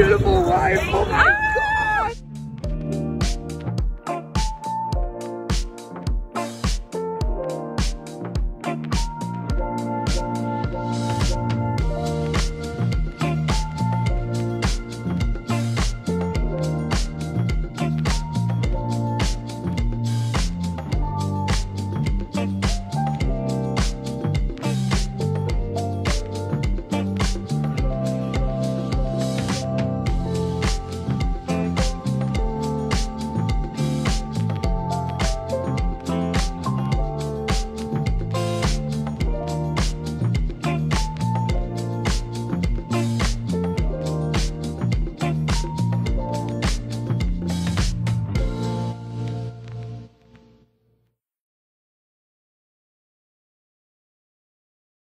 beautiful wife. Oh my